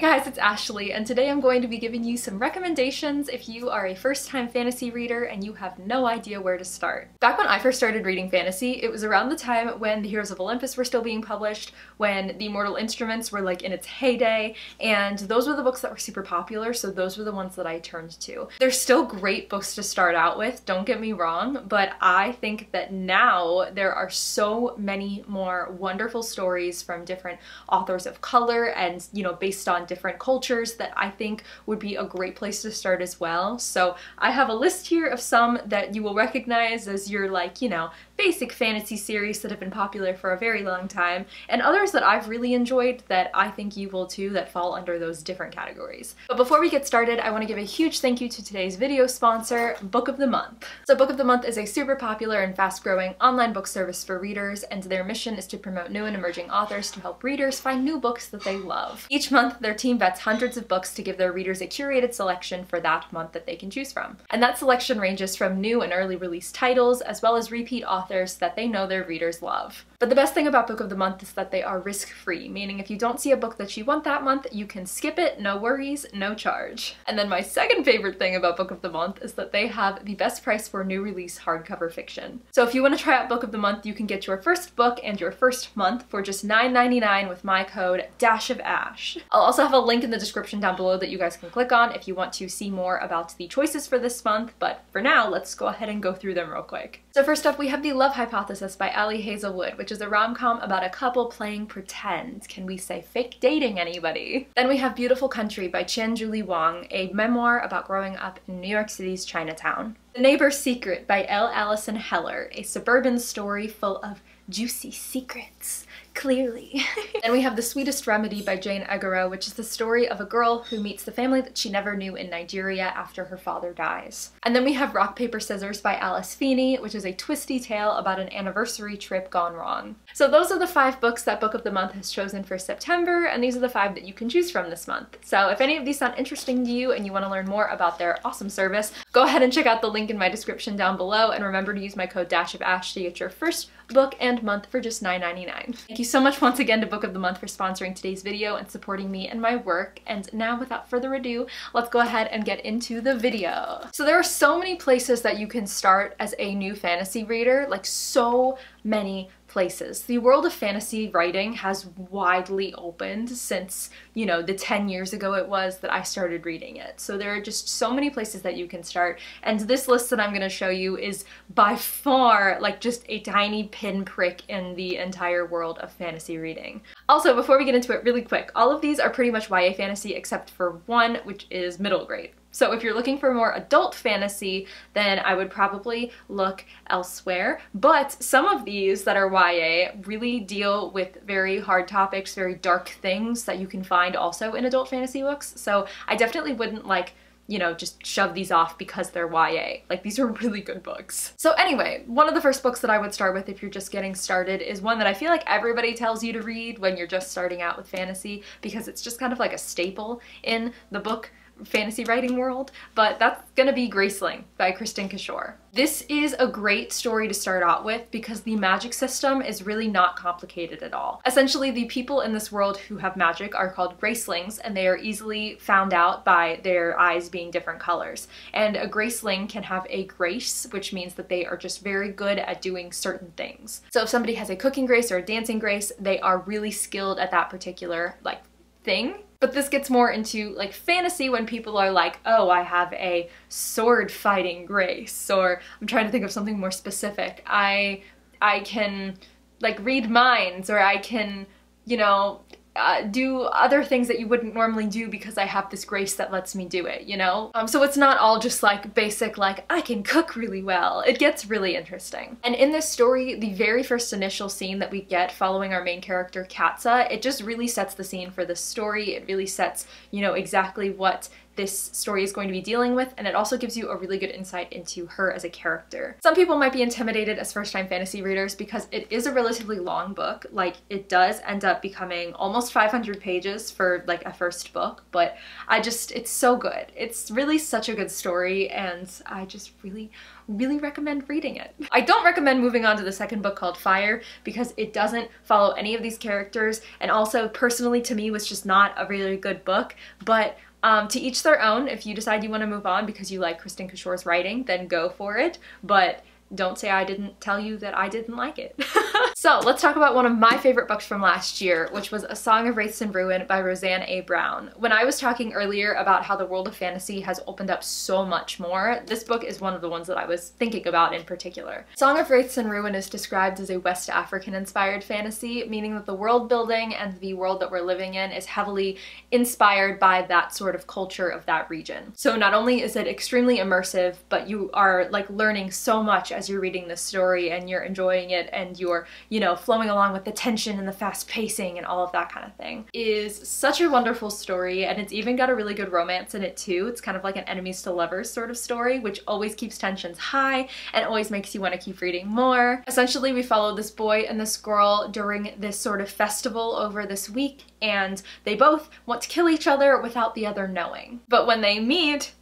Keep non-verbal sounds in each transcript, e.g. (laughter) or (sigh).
guys, it's Ashley, and today I'm going to be giving you some recommendations if you are a first-time fantasy reader and you have no idea where to start. Back when I first started reading fantasy, it was around the time when the Heroes of Olympus were still being published, when the Mortal Instruments were like in its heyday, and those were the books that were super popular, so those were the ones that I turned to. They're still great books to start out with, don't get me wrong, but I think that now there are so many more wonderful stories from different authors of color and, you know, based on different cultures that I think would be a great place to start as well. So I have a list here of some that you will recognize as your like, you know, basic fantasy series that have been popular for a very long time, and others that I've really enjoyed that I think you will too that fall under those different categories. But before we get started, I want to give a huge thank you to today's video sponsor, Book of the Month. So Book of the Month is a super popular and fast-growing online book service for readers, and their mission is to promote new and emerging authors to help readers find new books that they love. Each month, their team vets hundreds of books to give their readers a curated selection for that month that they can choose from. And that selection ranges from new and early release titles, as well as repeat authors authors that they know their readers love. But the best thing about Book of the Month is that they are risk-free, meaning if you don't see a book that you want that month, you can skip it, no worries, no charge. And then my second favorite thing about Book of the Month is that they have the best price for new release hardcover fiction. So if you want to try out Book of the Month, you can get your first book and your first month for just $9.99 with my code Dash of Ash. I'll also have a link in the description down below that you guys can click on if you want to see more about the choices for this month, but for now, let's go ahead and go through them real quick. So first up, we have The Love Hypothesis by Ali Hazelwood, which is a rom-com about a couple playing pretend. Can we say fake dating anybody? Then we have Beautiful Country by Qian Julie Wang, a memoir about growing up in New York City's Chinatown. The Neighbor's Secret by L. Alison Heller, a suburban story full of juicy secrets clearly. (laughs) then we have The Sweetest Remedy by Jane Igharo, which is the story of a girl who meets the family that she never knew in Nigeria after her father dies. And then we have Rock, Paper, Scissors by Alice Feeney, which is a twisty tale about an anniversary trip gone wrong. So those are the five books that Book of the Month has chosen for September, and these are the five that you can choose from this month. So if any of these sound interesting to you and you want to learn more about their awesome service, go ahead and check out the link in my description down below, and remember to use my code Dash of Ash to get your first book and month for just $9.99. Thank you so much once again to Book of the Month for sponsoring today's video and supporting me and my work. And now without further ado, let's go ahead and get into the video. So there are so many places that you can start as a new fantasy reader, like so many places. The world of fantasy writing has widely opened since, you know, the 10 years ago it was that I started reading it. So there are just so many places that you can start. And this list that I'm going to show you is by far like just a tiny pinprick in the entire world of fantasy reading. Also, before we get into it really quick, all of these are pretty much YA fantasy except for one, which is middle grade. So if you're looking for more adult fantasy, then I would probably look elsewhere. But some of these that are YA really deal with very hard topics, very dark things that you can find also in adult fantasy books. So I definitely wouldn't like you know, just shove these off because they're YA. Like, these are (laughs) really good books. So anyway, one of the first books that I would start with if you're just getting started is one that I feel like everybody tells you to read when you're just starting out with fantasy because it's just kind of like a staple in the book fantasy writing world, but that's gonna be Graceling by Kristin Cashore. This is a great story to start out with because the magic system is really not complicated at all. Essentially, the people in this world who have magic are called gracelings and they are easily found out by their eyes being different colors. And a graceling can have a grace, which means that they are just very good at doing certain things. So if somebody has a cooking grace or a dancing grace, they are really skilled at that particular like thing but this gets more into like fantasy when people are like, oh, I have a sword fighting grace, or I'm trying to think of something more specific. I I can like read minds, or I can, you know, uh, do other things that you wouldn't normally do because I have this grace that lets me do it, you know? Um, so it's not all just like basic like, I can cook really well. It gets really interesting. And in this story, the very first initial scene that we get following our main character, Katsa, it just really sets the scene for the story. It really sets, you know, exactly what this story is going to be dealing with, and it also gives you a really good insight into her as a character. Some people might be intimidated as first-time fantasy readers because it is a relatively long book. Like, it does end up becoming almost 500 pages for like a first book, but I just, it's so good. It's really such a good story, and I just really, really recommend reading it. I don't recommend moving on to the second book called Fire because it doesn't follow any of these characters, and also personally to me was just not a really good book, but um, to each their own. If you decide you want to move on because you like Kristin Cashore's writing, then go for it. But don't say I didn't tell you that I didn't like it. (laughs) so let's talk about one of my favorite books from last year, which was A Song of Wraiths and Ruin by Roseanne A. Brown. When I was talking earlier about how the world of fantasy has opened up so much more, this book is one of the ones that I was thinking about in particular. Song of Wraiths and Ruin is described as a West African inspired fantasy, meaning that the world building and the world that we're living in is heavily inspired by that sort of culture of that region. So not only is it extremely immersive, but you are like learning so much as you're reading the story and you're enjoying it and you're, you know, flowing along with the tension and the fast pacing and all of that kind of thing. Is such a wonderful story and it's even got a really good romance in it too. It's kind of like an enemies to lovers sort of story, which always keeps tensions high and always makes you want to keep reading more. Essentially, we follow this boy and this girl during this sort of festival over this week and they both want to kill each other without the other knowing. But when they meet,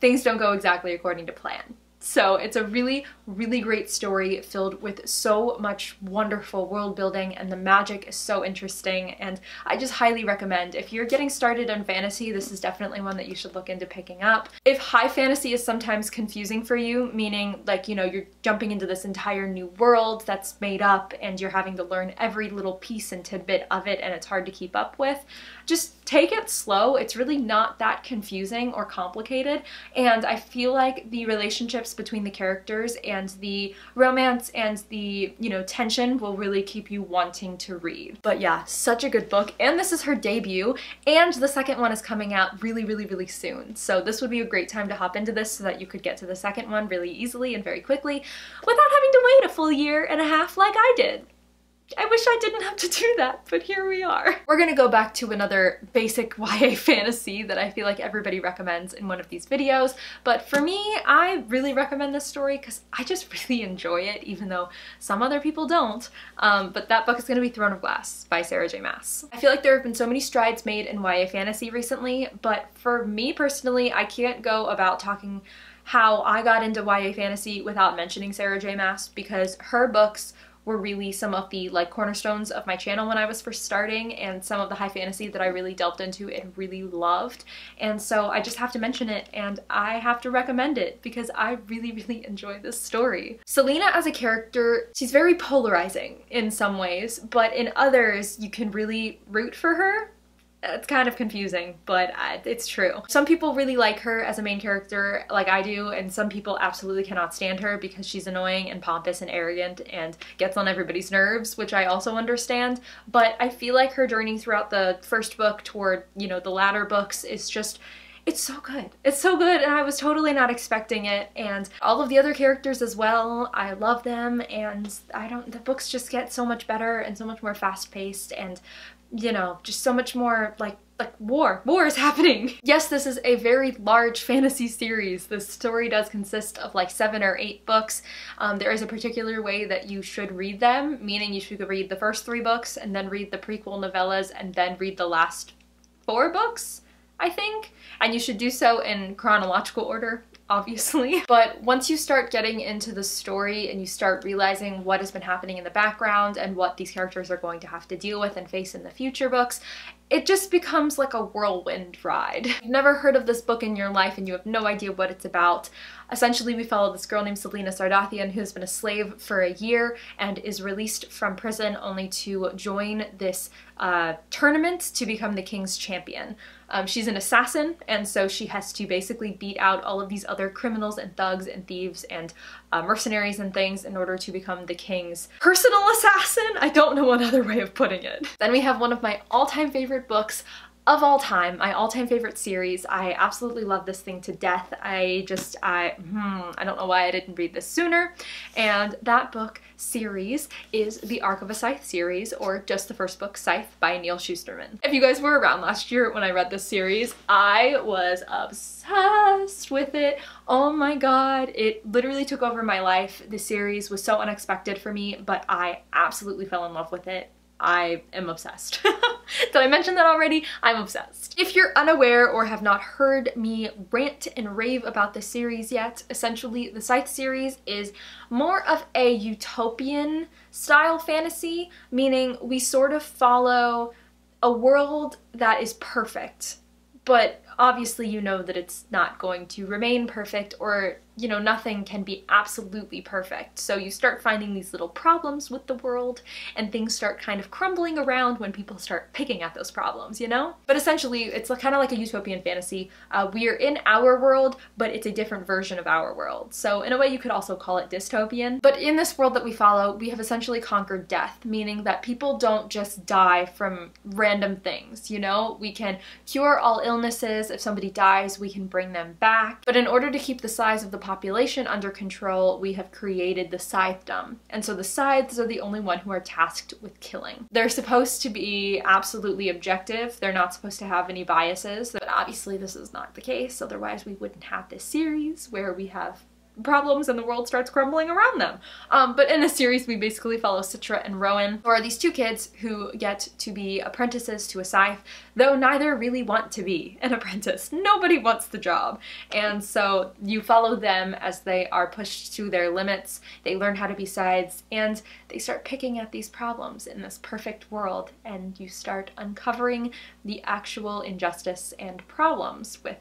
things don't go exactly according to plan. So it's a really, really great story filled with so much wonderful world building and the magic is so interesting and I just highly recommend if you're getting started on fantasy this is definitely one that you should look into picking up. If high fantasy is sometimes confusing for you meaning like you know you're jumping into this entire new world that's made up and you're having to learn every little piece and tidbit of it and it's hard to keep up with just take it slow. It's really not that confusing or complicated and I feel like the relationships between the characters and the romance and the, you know, tension will really keep you wanting to read. But yeah, such a good book. And this is her debut. And the second one is coming out really, really, really soon. So this would be a great time to hop into this so that you could get to the second one really easily and very quickly without having to wait a full year and a half like I did. I wish I didn't have to do that, but here we are. We're gonna go back to another basic (laughs) YA fantasy that I feel like everybody recommends in one of these videos, but for me, I really recommend this story because I just (laughs) really enjoy it, even though some other people don't. Um, but that book is gonna be Throne of Glass by Sarah J Maas. I feel like there have been so many strides made in YA fantasy recently, but for me personally, I can't go about talking how I got into YA fantasy without mentioning Sarah J Maas because her books were really some of the like cornerstones of my channel when I was first starting and some of the high fantasy that I really delved into and really loved. And so I just have to mention it and I have to recommend it because I really, really enjoy this story. Celaena as a character, she's very polarizing in some ways, but in others you can really root for her it's kind of confusing, but it's true. Some people really like her as a main character like I do, and some people absolutely cannot stand her because she's annoying and pompous and arrogant and gets on everybody's nerves, which I also understand. But I feel like her journey throughout the first book toward, you know, the latter books is just it's so good. It's so good and I was totally not expecting it and all of the other characters as well, I love them and I don't, the books just get so much better and so much more fast paced and you know, just so much more like like war. War is (laughs) happening. Yes, this is a very large fantasy series. The story does consist of like seven or eight books. Um, there is a particular way that you should read them, meaning you should read the first three books and then read the prequel novellas and then read the last four books, I think. And you should do so in chronological order obviously. (laughs) But once you start getting into the story and you start realizing what has been happening in the background and what these characters are going to have to deal with and face in the future books, it just becomes like a whirlwind ride. You've never heard of this book in your life and you have no idea what it's about. Essentially, we follow this girl named Celaena Sardothien who's been a slave for a year and is released from prison only to join this uh, tournament to become the king's champion. Um, she's an assassin, and so she has to basically beat out all of these other criminals and thugs and thieves and uh, mercenaries and things in order to become the king's personal assassin. I don't know another way of putting it. Then we have one of my all-time favorite books of all time, my all-time favorite series. I absolutely love this thing to death. I just, I, hmm, I don't know why I didn't read this sooner. And that book series is the Arc of a Scythe series, or just the first book, Scythe, by Neal Shusterman. If you guys were around last year when I read this series, I was obsessed with it. Oh my god, it literally took over my life. The series was so unexpected for me, but I absolutely fell in love with it. I am obsessed. (laughs) Did I mention that already? I'm obsessed. If you're unaware or have not heard me rant and rave about this series yet, essentially the Scythe series is more of a utopian style fantasy, meaning we sort of follow a world that is perfect, but obviously you know that it's not going to remain perfect or you know, nothing can be absolutely perfect. So you start finding these little problems with the world and things start kind of crumbling around when people start picking at those problems, you know? But essentially, it's kind of like a utopian fantasy. Uh, we are in our world, but it's a different version of our world. So in a way, you could also call it dystopian. But in this world that we follow, we have essentially conquered death, meaning that people don't just die from random things, you know? We can cure all illnesses. If somebody dies, we can bring them back. But in order to keep the size of the population under control, we have created the scythedom. And so the scythes are the only one who are tasked with killing. They're supposed to be absolutely objective. They're not supposed to have any biases, but obviously this is not the case. Otherwise we wouldn't have this series where we have problems and the world starts crumbling around them. Um, but in the series, we basically follow Citra and Rowan, who are these two kids who get to be apprentices to a scythe, though neither really want to be an apprentice. (laughs) Nobody wants the job. And so you follow them as they are pushed to their limits, they learn how to be scythes, and they start picking at these problems in this perfect world, and you start uncovering the actual injustice and problems with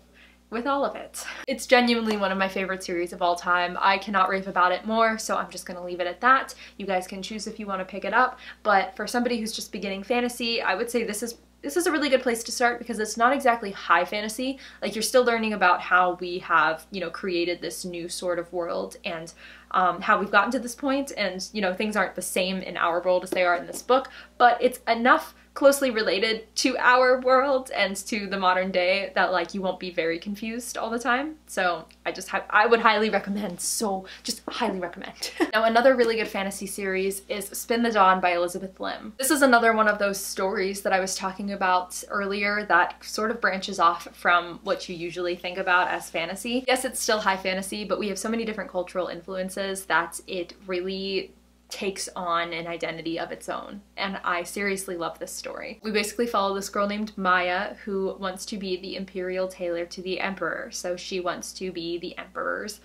with all of it. It's genuinely one of my favorite series of all time. I cannot rave about it more, so I'm just gonna leave it at that. You guys can choose if you wanna pick it up, but for somebody who's just beginning fantasy, I would say this is this is a really good place to start because it's not exactly high fantasy. Like you're still learning about how we have, you know, created this new sort of world and um, how we've gotten to this point and, you know, things aren't the same in our world as they are in this book, but it's enough closely related to our world and to the modern day that like you won't be very confused all the time. So I just have, I would highly recommend, so just highly recommend. (laughs) now another really good fantasy series is Spin the Dawn by Elizabeth Lim. This is another one of those stories that I was talking about earlier that sort of branches off from what you usually think about as fantasy. Yes, it's still high fantasy, but we have so many different cultural influences that it really takes on an identity of its own. And I seriously love this story. We basically follow this girl named Maia who wants to be the imperial tailor to the emperor. So she wants to be the emperor's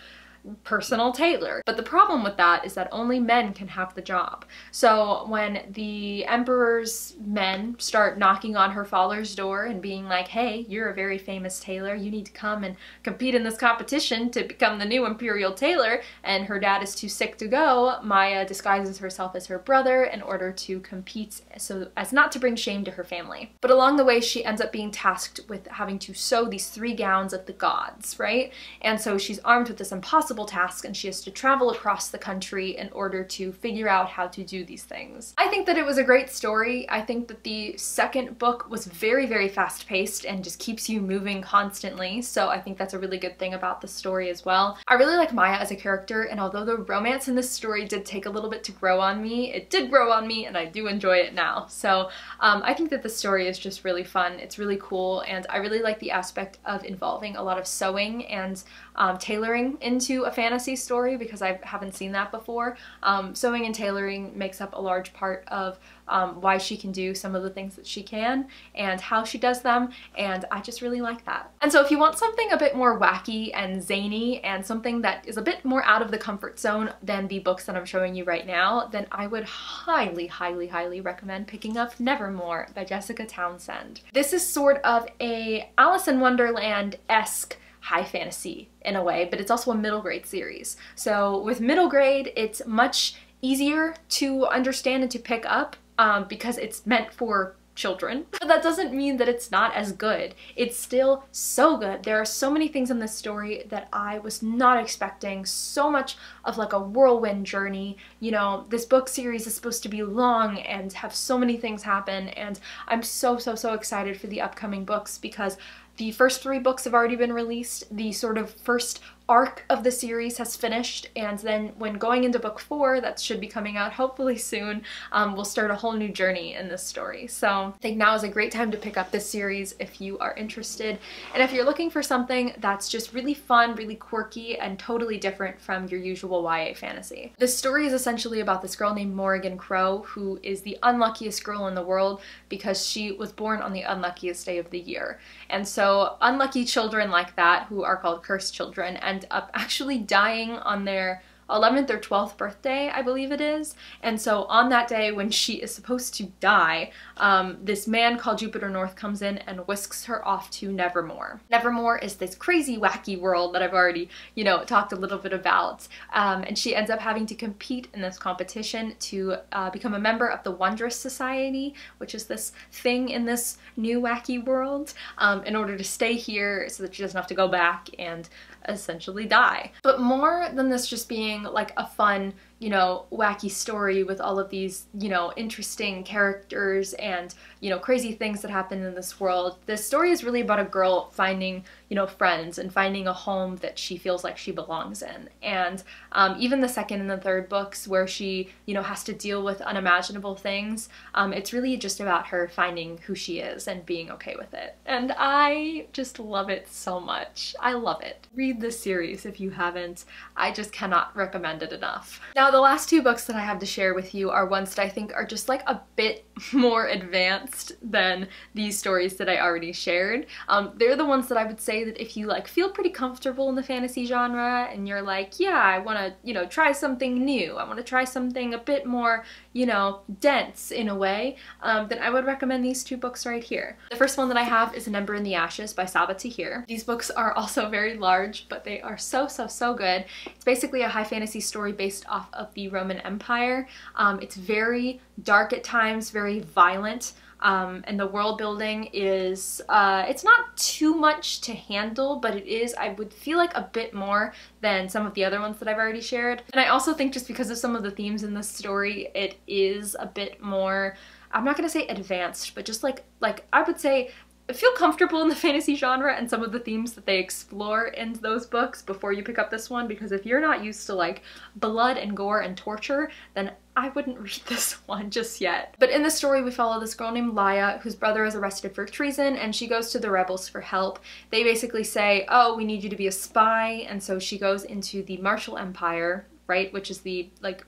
personal tailor. But the problem with that is that only men can have the job. So when the emperor's men start knocking on her father's door and being like, hey, you're a very famous tailor, you need to come and compete in this competition to become the new imperial tailor, and her dad is too sick to go, Maia disguises herself as her brother in order to compete so as not to bring shame to her family. But along the way, she ends up being tasked with having to sew these three gowns of the gods, right? And so she's armed with this impossible impossible task and she has to travel across the country in order to figure out how to do these things. I think that it was a great story. I think that the second book was very, very fast paced and just keeps you moving constantly. So I think that's a really good thing about the story as well. I really like Maia as a character and although the romance in this story did take a little bit to grow on me, it did grow on me and I do enjoy it now. So um, I think that the story is just really fun. It's really cool and I really like the aspect of involving a lot of sewing and um, tailoring into a fantasy story because I haven't seen that before. Um, sewing and tailoring makes up a large part of um, why she can do some of the things that she can and how she does them and I just really like that. And so if you want something a bit more wacky and zany and something that is a bit more out of the comfort zone than the books that I'm showing you right now, then I would highly, highly, highly recommend picking up Nevermoor by Jessica Townsend. This is sort of a Alice in Wonderland-esque high fantasy in a way, but it's also a middle grade series. So with middle grade, it's much easier to understand and to pick up um, because it's meant for children. But that doesn't mean that it's not as good. It's still so good. There are so many things in this story that I was not expecting. So much of like a whirlwind journey. You know, this book series is supposed to be long and have so many things happen and I'm so so so excited for the upcoming books because the first three books have already been released. The sort of first arc of the series has finished and then when going into book four that should be coming out hopefully soon um, we'll start a whole new journey in this story. So I think now is a great time to pick up this series if you are interested. And if you're looking for something that's just really fun really quirky and totally different from your usual YA fantasy. This story is essentially about this girl named Morrigan Crow who is the unluckiest girl in the world because she was born on the unluckiest day of the year. And so unlucky children like that who are called cursed children and end up (laughs) actually dying on their 11th or 12th birthday, I believe it is. And so on that day when she is supposed to die, um, this man called Jupiter North comes in and whisks her off to Nevermoor. Nevermoor is this crazy, wacky world that I've already, you know, talked a little bit about. Um, and she ends up having to compete in this competition to uh, become a member of the Wundrous Society, which is this thing in this new wacky world, um, in order to stay here so that she doesn't have to go back and essentially die. But more than this just being like a fun you know, wacky story with all of these, you know, interesting characters and, you know, crazy things that happen in this world. This story is really about a girl finding, you know, friends and finding a home that she feels like she belongs in. And um, even the second and the third books where she, you know, has to deal with unimaginable things, um, it's really just about her finding who she is and being okay with it. And I just love it so much. I love it. Read this series if you haven't. I just cannot recommend it enough. Now, the last two books that I have to share with you are ones that I think are just like a bit (laughs) more advanced than these stories that I already shared. Um, they're the ones that I would say that if you like feel pretty comfortable in the fantasy genre and you're like, yeah, I want to, you know, try something new. I want to try something a bit more, you know, dense in a way, um, then I would recommend these two books right here. The first one that I have is An Ember in the Ashes by Sabaa Tahir. These books are (laughs) also very large, but they are so, so, so good. It's basically a high fantasy story based off of the Roman Empire. Um, it's very dark at times, very violent. Um, and the world building is uh, it's not too much to handle but it is I would feel like a bit more than some of the other ones that I've already shared. And I also think just because of some of the themes in this story it is a bit more I'm not gonna say advanced but just like like I would say feel comfortable in the fantasy genre and some of the themes that they explore in those books before you pick up this one because if you're not used to like blood and gore and torture then I wouldn't (laughs) read this one just yet. But in the story we follow this girl named Laia whose brother is arrested for treason and she goes to the rebels for help. They basically say oh we need you to be a spy and so she goes into the Martial Empire right which is the like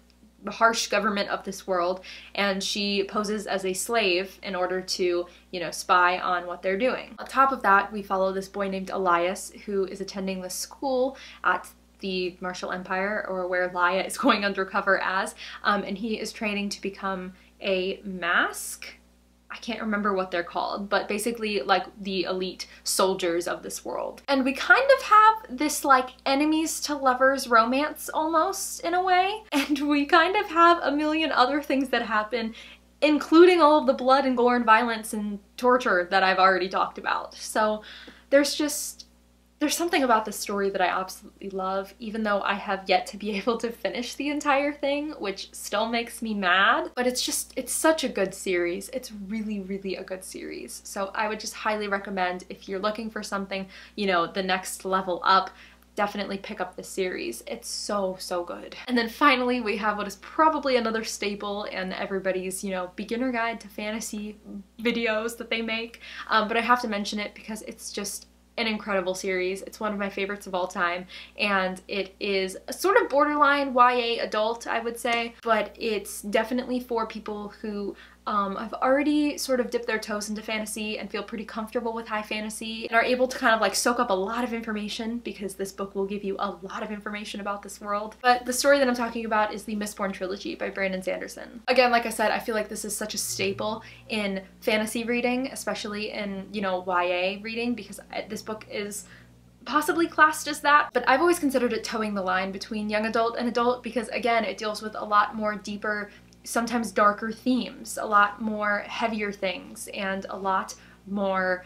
harsh government of this world and she poses as a slave in order to you know spy on what they're doing. On top of that we follow this boy named elias who is attending the school at the Martial Empire or where Laia is (laughs) going undercover as um, and he is training to become a mask I can't remember what they're called, but basically like the elite soldiers of this world. And we kind of have this like enemies to lovers romance almost in a way. (laughs) And we kind of have a million other things that happen including all of the blood and gore and violence and torture that I've already talked about. So there's just there's something about this story that I absolutely love, even though I have yet to be (laughs) able to finish the entire thing, which still makes me mad. But it's just, it's such a good series. It's really, really a good series. So I would just highly recommend if you're looking for something, you know, the next level up, definitely pick up the series. It's so, so good. And then finally, we have what is probably another staple in everybody's, you know, beginner guide to fantasy videos that they make. Um, but I have to mention it because it's just an incredible series. It's one of my favorites of all time, and it is a sort of borderline YA adult, I would say, but it's definitely for people who um, I've already sort of dipped their toes into fantasy and feel pretty comfortable with high fantasy and are able to kind of like soak up a lot of information because this book will give you a lot of information about this world. But the story that I'm talking about is the Mistborn trilogy by Brandon Sanderson. Again, like I said, I feel like this is such a staple in fantasy reading, especially in, you know, YA reading because this book is possibly classed as that, but I've always considered it toeing the line between young adult and adult because again, it deals with a lot more deeper sometimes darker themes, a lot more heavier things, and a lot more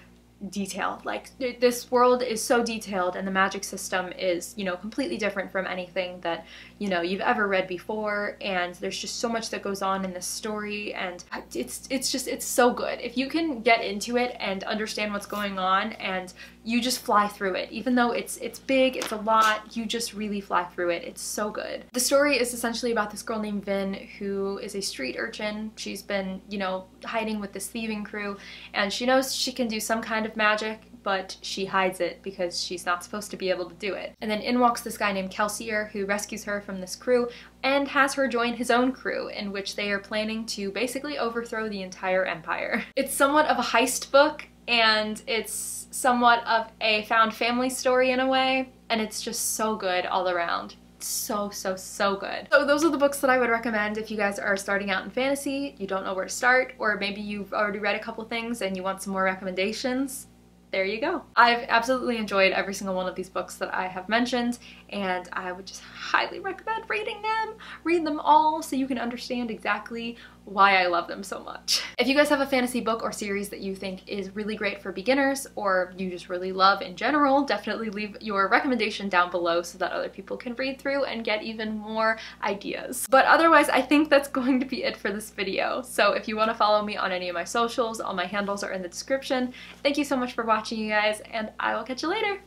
detailed. Like this world is so detailed and the magic system is, you know, completely different from anything that, you know, you've ever read before and there's just so much that goes on in this story and it's it's just it's so good. If you can get into it and understand what's going on and you just fly through it. Even though it's it's big, it's a lot, you just really fly through it. It's so good. The story is essentially about this girl named Vin who is a street urchin. She's been, you know, hiding with this thieving crew and she knows she can do some kind of magic but she hides it because she's not supposed to be able to do it. And then in walks this guy named Kelsier who rescues her from this crew and has her join his own crew in which they are planning to basically overthrow the entire empire. It's somewhat of a heist book and it's somewhat of a found family story in a way and it's just so good all around so, so, so good. So those are the books that I would recommend if you guys are starting out in fantasy, you don't know where to start, or maybe you've already read a couple things and you want some more recommendations there you go. I've absolutely enjoyed every single one of these books that I have mentioned and I would just highly recommend reading them. Read them all so you can understand exactly why I love them so much. If you guys have a fantasy book or series that you think is really great for beginners or you just really love in general, definitely leave your recommendation down below so that other people can read through and get even more ideas. But otherwise, I think that's (laughs) going to be it for this video. So if you want to follow me on any of my socials, all my handles are in the description. Thank you so much for watching, you guys, and I will catch you later.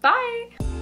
Bye!